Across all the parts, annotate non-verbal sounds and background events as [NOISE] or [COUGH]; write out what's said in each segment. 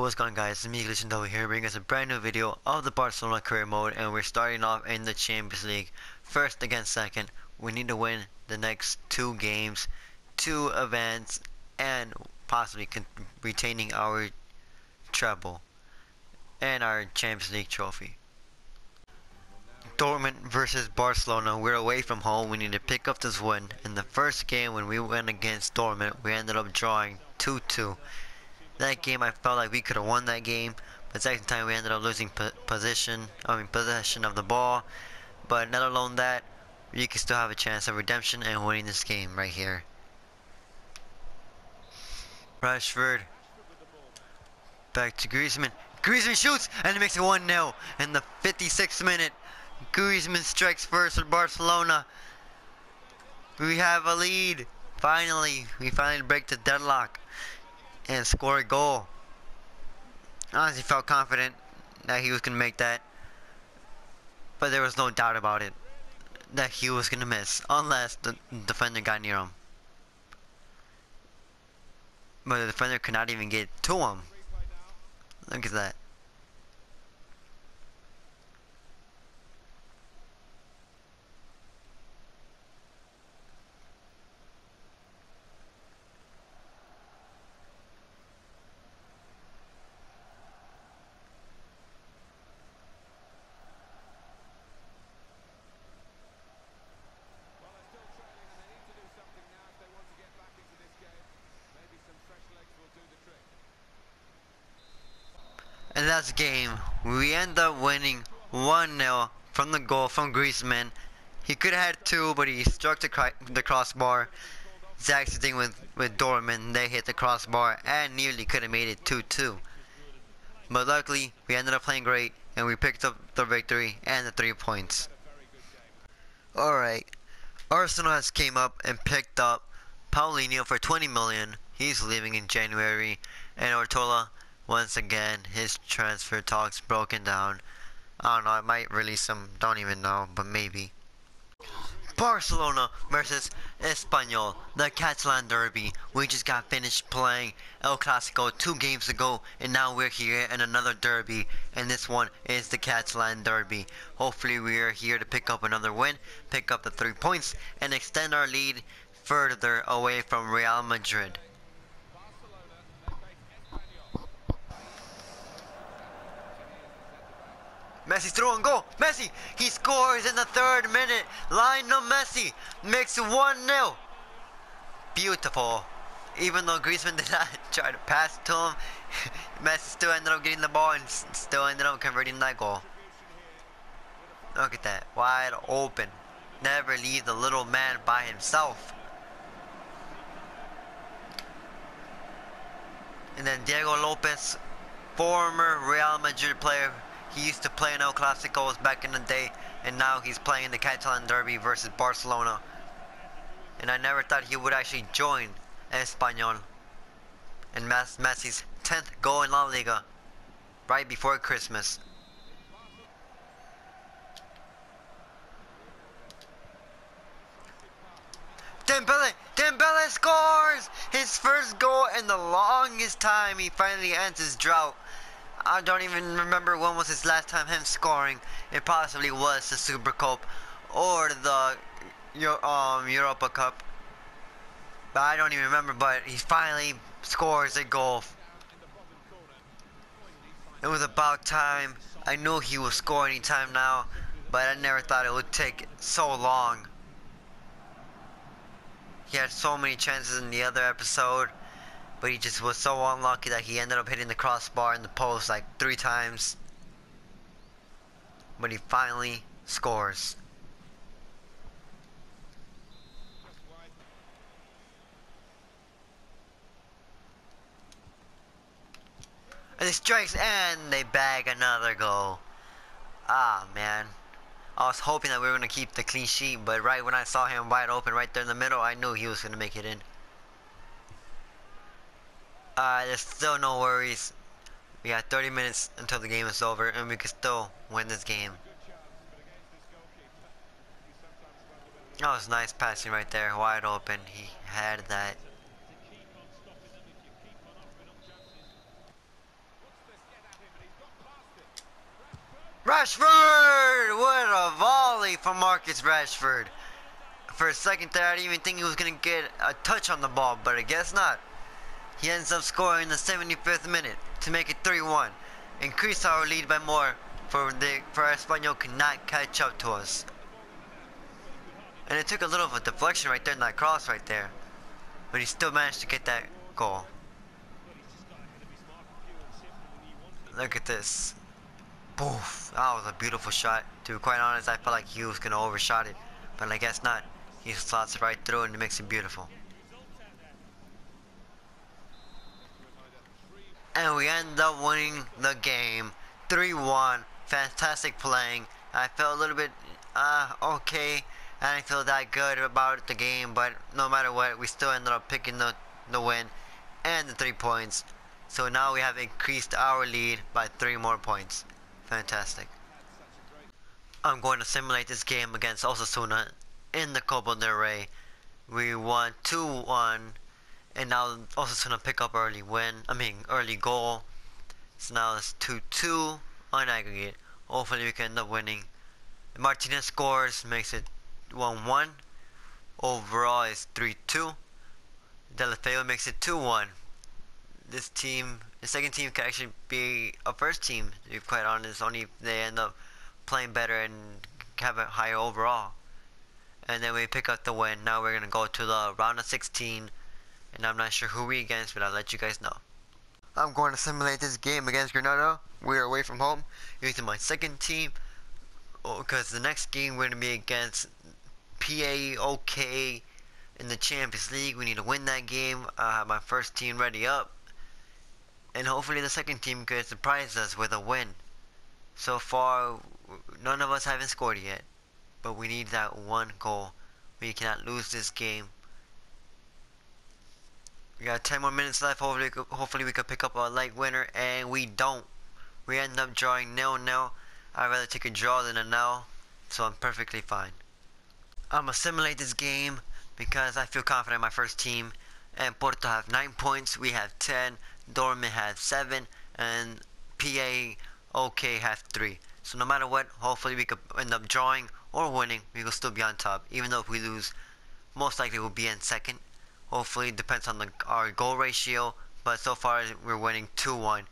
what's going on guys, it's me Glitching Devil here bringing us a brand new video of the Barcelona career mode and we're starting off in the Champions League. First against second, we need to win the next two games, two events, and possibly retaining our treble and our Champions League trophy. Dortmund versus Barcelona, we're away from home, we need to pick up this win. In the first game when we went against Dortmund, we ended up drawing 2-2. That game, I felt like we could have won that game, but second time we ended up losing position, I mean possession of the ball. But not alone that, you can still have a chance of redemption and winning this game right here. Rashford. Back to Griezmann. Griezmann shoots and it makes it 1-0 in the 56th minute. Griezmann strikes first for Barcelona. We have a lead. Finally, we finally break the deadlock and score a goal. Honestly felt confident that he was going to make that. But there was no doubt about it that he was going to miss unless the defender got near him. But the defender could not even get to him. Look at that. And that's game. We end up winning 1-0 from the goal from Griezmann. He could have had two, but he struck the, the crossbar. Exact thing with, with Dortmund. They hit the crossbar and nearly could have made it 2-2. But luckily, we ended up playing great, and we picked up the victory and the three points. Alright, Arsenal has came up and picked up Paulinho for 20 million. He's leaving in January, and Ortola once again, his transfer talks broken down. I don't know, I might release him, don't even know, but maybe. Barcelona versus Espanyol, the Catalan Derby. We just got finished playing El Clasico two games ago, and now we're here in another derby, and this one is the Catalan Derby. Hopefully we are here to pick up another win, pick up the three points, and extend our lead further away from Real Madrid. Messi through and goal. Messi, he scores in the third minute. Lionel Messi makes 1-0. Beautiful. Even though Griezmann [LAUGHS] did not try to pass to him, [LAUGHS] Messi still ended up getting the ball and still ended up converting that goal. Look at that. Wide open. Never leave the little man by himself. And then Diego Lopez, former Real Madrid player, he used to play in El Clasicos back in the day, and now he's playing in the Catalan Derby versus Barcelona. And I never thought he would actually join Espanyol. And Messi's 10th goal in La Liga, right before Christmas. Dembele! Dembele scores! His first goal in the longest time. He finally ends his drought. I don't even remember when was his last time him scoring. It possibly was the Super Cup or the um, Europa Cup. But I don't even remember, but he finally scores a goal. It was about time. I knew he would score anytime now, but I never thought it would take so long. He had so many chances in the other episode. But he just was so unlucky that he ended up hitting the crossbar in the post like three times. But he finally scores. And he strikes and they bag another goal. Ah, man. I was hoping that we were going to keep the clean sheet, but right when I saw him wide open right there in the middle, I knew he was going to make it in. Uh, there's still no worries. We have 30 minutes until the game is over, and we can still win this game. That was nice passing right there, wide open. He had that. Rashford! What a volley from Marcus Rashford. For a second there, I didn't even think he was going to get a touch on the ball, but I guess not. He ends up scoring in the 75th minute to make it 3-1. Increase our lead by more for the for Espanyol could not catch up to us. And it took a little of a deflection right there in that cross right there. But he still managed to get that goal. Look at this. Boof. That was a beautiful shot. To be quite honest, I felt like he was going to overshot it. But I guess not. He slots right through and it makes it beautiful. And we end up winning the game 3-1. Fantastic playing. I felt a little bit uh, okay. I didn't feel that good about the game, but no matter what, we still ended up picking the, the win and the three points. So now we have increased our lead by three more points. Fantastic. I'm going to simulate this game against Osasuna in the Copa del Rey. We won 2-1 and now also gonna pick up early win, I mean early goal. So now it's 2-2 on aggregate. Hopefully we can end up winning. Martinez scores, makes it 1-1. Overall is 3-2. Deulofeu makes it 2-1. This team, the second team can actually be a first team, to be quite honest, only if they end up playing better and have a higher overall. And then we pick up the win. Now we're going to go to the round of 16. And I'm not sure who we against, but I'll let you guys know. I'm going to simulate this game against Granada. We're away from home using my second team. Because oh, the next game we're going to be against PAOK in the Champions League. We need to win that game. I have my first team ready up. And hopefully the second team could surprise us with a win. So far, none of us haven't scored yet. But we need that one goal. We cannot lose this game. We got 10 more minutes left. Hopefully, hopefully we could pick up a light winner. And we don't. We end up drawing nil-nil. I'd rather take a draw than a nil. So I'm perfectly fine. I'm to simulate this game because I feel confident in my first team. And Porto have 9 points, we have 10, Dortmund have 7, and PA OK have 3. So no matter what, hopefully we could end up drawing or winning, we will still be on top. Even though if we lose, most likely we'll be in second. Hopefully it depends on the, our goal ratio, but so far we're winning 2-1.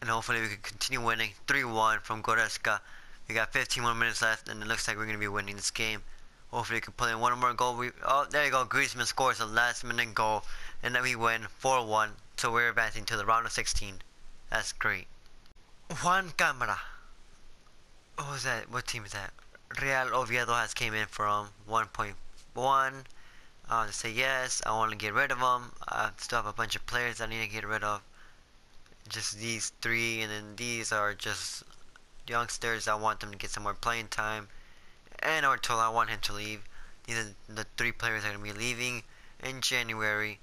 And hopefully we can continue winning 3-1 from Goretzka. We got 15 more minutes left, and it looks like we're going to be winning this game. Hopefully we can put in one more goal. We, oh, there you go. Griezmann scores a last minute goal. And then we win 4-1. So we're advancing to the round of 16. That's great. Juan Camara. What was that? What team is that? Real Oviedo has came in from 1.1. I want to say yes. I want to get rid of them. I still have a bunch of players I need to get rid of. Just these three. And then these are just youngsters. I want them to get some more playing time and Ortola, I want him to leave. These are the three players that are going to be leaving in January.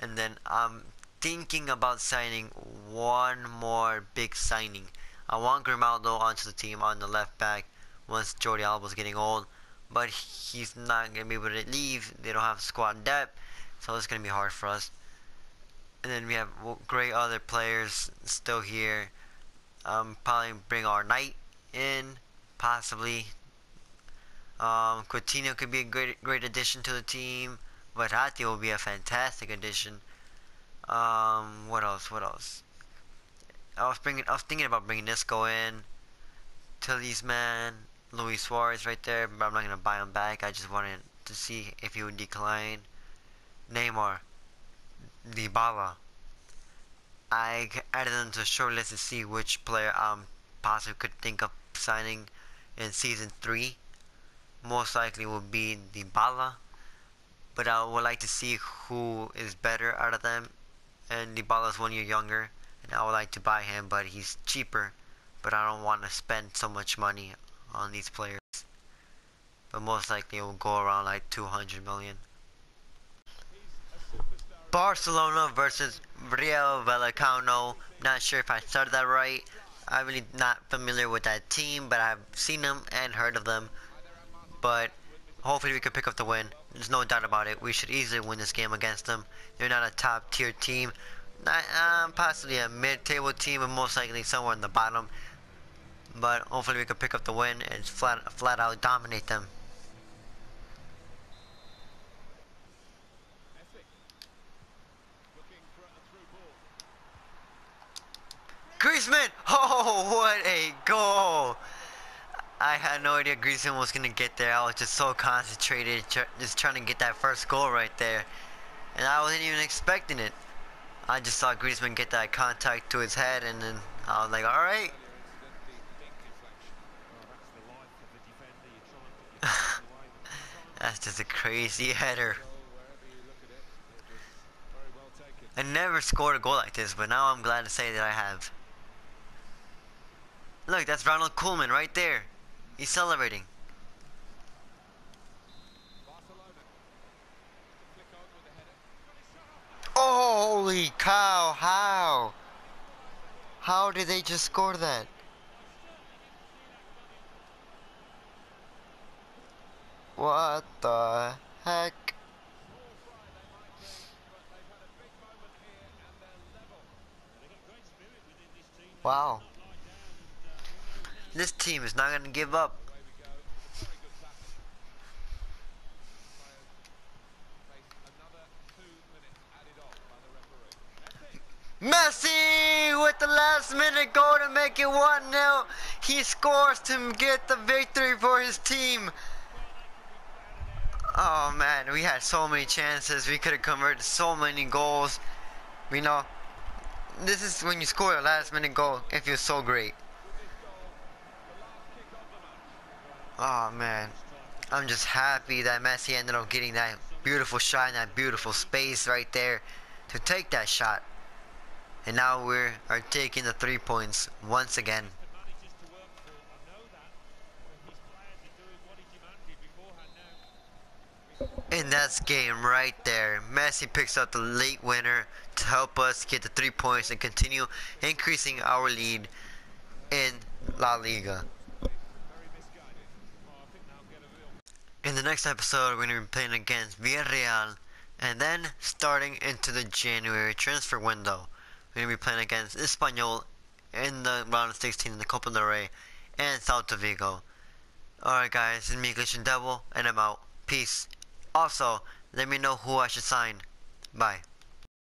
And then I'm thinking about signing one more big signing. I want Grimaldo onto the team on the left back once Jordi Alba Alba's getting old. But he's not going to be able to leave. They don't have squad depth. So it's going to be hard for us. And then we have great other players still here. Um, probably bring our knight in, possibly um, Coutinho could be a great great addition to the team. Verratti will be a fantastic addition. Um, what else? What else? I was bringing. I was thinking about bringing Isco in. Tilly's man, Luis Suarez right there. But I'm not gonna buy him back. I just wanted to see if he would decline. Neymar, Dybala. I added them to a short list to see which player um possibly could think of signing in season three most likely will be Dybala. But I would like to see who is better out of them. And Dybala is one year younger. And I would like to buy him, but he's cheaper. But I don't want to spend so much money on these players. But most likely it will go around like 200 million. Barcelona versus Real Vallecano. Not sure if I started that right. I'm really not familiar with that team, but I've seen them and heard of them but hopefully we can pick up the win. There's no doubt about it. We should easily win this game against them. They're not a top tier team. Not um, possibly a mid-table team, but most likely somewhere in the bottom. But hopefully we can pick up the win and flat, flat out dominate them. Griezmann! [LAUGHS] Oh, what a goal! I had no idea Griezmann was gonna get there. I was just so concentrated, just trying to get that first goal right there, and I wasn't even expecting it. I just saw Griezmann get that contact to his head, and then I was like, all right. [SIGHS] That's just a crazy header. I never scored a goal like this, but now I'm glad to say that I have. Look, that's Ronald Koeman right there. He's celebrating. Holy cow, how? How did they just score that? What the heck? Wow. This team is not going to give up. Messi with the last minute goal to make it 1-0. He scores to get the victory for his team. Oh man, we had so many chances. We could have converted so many goals. You know, this is when you score a last minute goal. It feels so great. Oh man, I'm just happy that Messi ended up getting that beautiful shot in that beautiful space right there to take that shot. And now we are taking the three points once again. And that's game right there. Messi picks up the late winner to help us get the three points and continue increasing our lead in La Liga. In the next episode, we're going to be playing against Villarreal and then starting into the January transfer window. We're going to be playing against Espanyol in the round of 16 in the Copa del Rey and Celta Vigo. Alright guys, it's me Glitching Devil and I'm out. Peace. Also, let me know who I should sign. Bye.